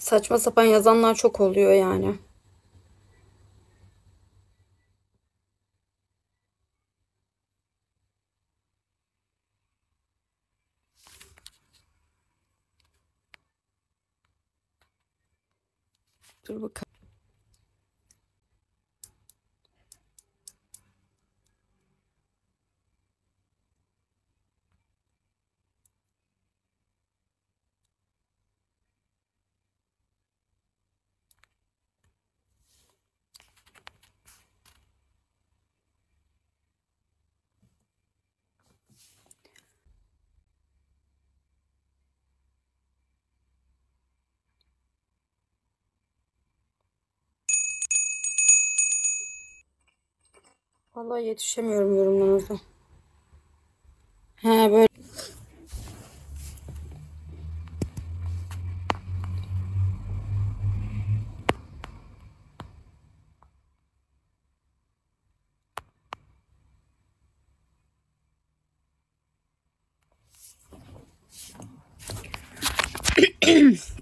Saçma sapan yazanlar çok oluyor yani. Dur bakalım. Vallahi yetişemiyorum yorumlarınıza. He böyle.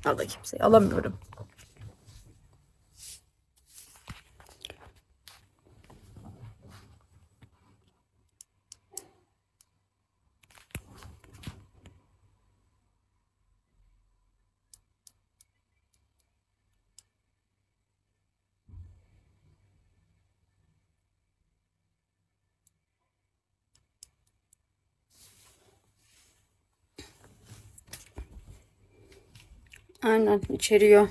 Al da kimseyi alamıyorum. Aynen içeriyor.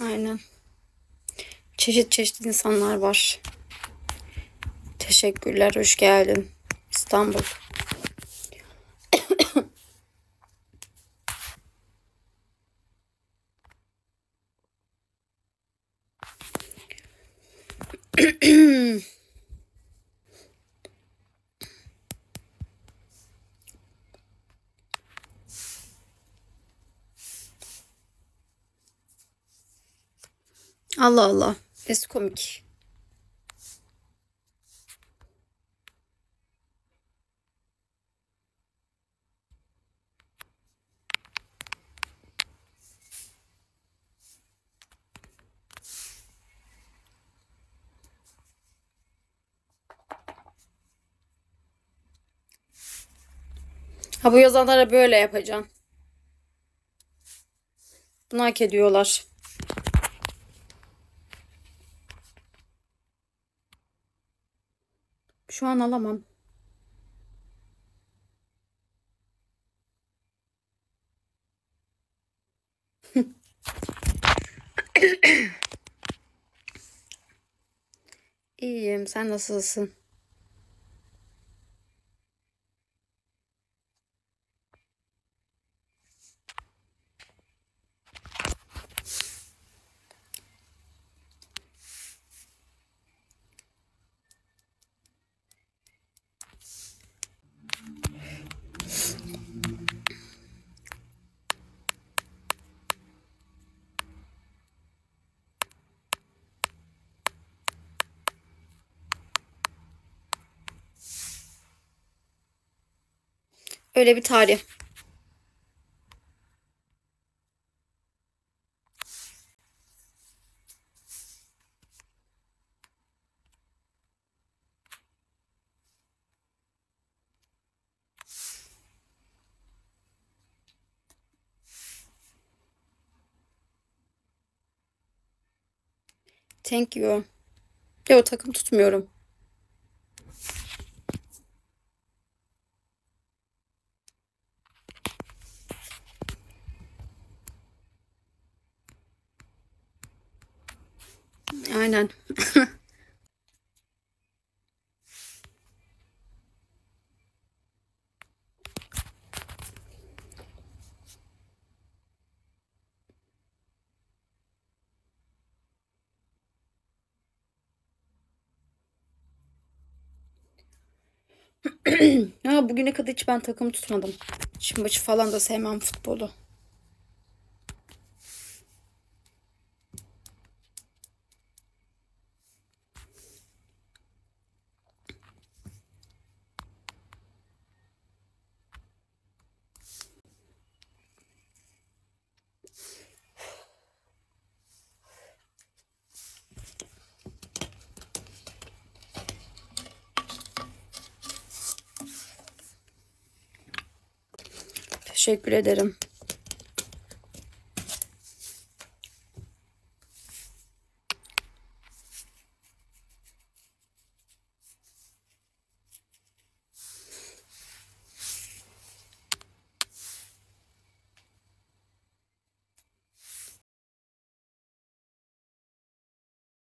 Aynen. Çeşit çeşit insanlar var. Teşekkürler, hoş geldin. İstanbul. Allah Allah. Nesi komik. Ha bu yazanlara böyle yapacağım. Bunu hak ediyorlar. Şu an alamam. İyiyim. Sen nasılsın? Öyle bir tarih. Thank you. Yo takım tutmuyorum. Aynen. Ya bugüne kadar hiç ben takım tutmadım. Şimdi maçı falan da sevmem futbolu. Teşekkür ederim.